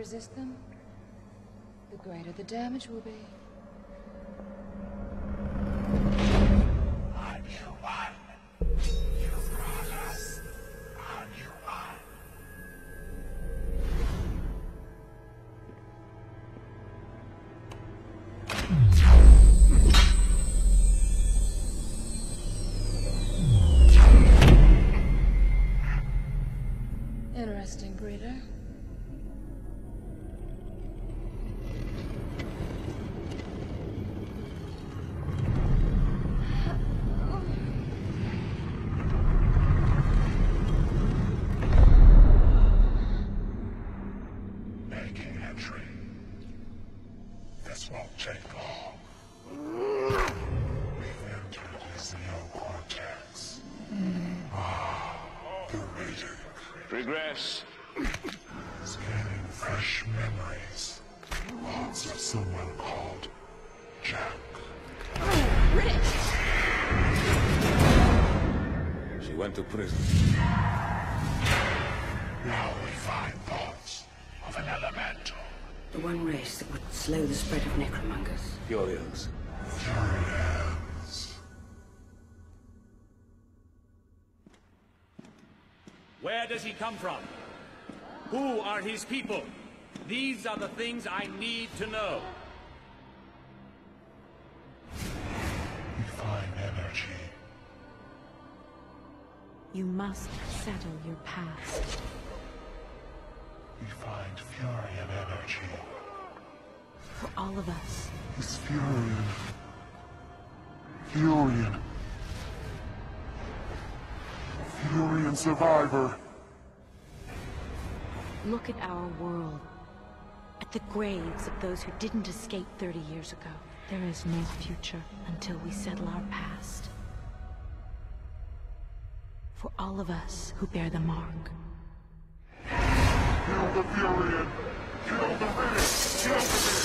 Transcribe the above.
resist them, the greater the damage will be. You one. You brought us. On you one. Interesting breeder. Making entry. This won't take long. We've entered his neocortex. Ah, the reader. Regress. Scanning fresh memories. Thoughts of someone called Jack. She went to prison. One race that would slow the spread of necromongers. Furians. Furians. Where does he come from? Who are his people? These are the things I need to know. We find energy. You must settle your past. We find Furian energy. For all of us. He's Furian. Furian. Furian survivor. Look at our world. At the graves of those who didn't escape 30 years ago. There is no future until we settle our past. For all of us who bear the mark. Kill the Furian. Kill the Riddick. Kill the Riddick. Kill the Riddick. Kill the Riddick. Kill the Riddick.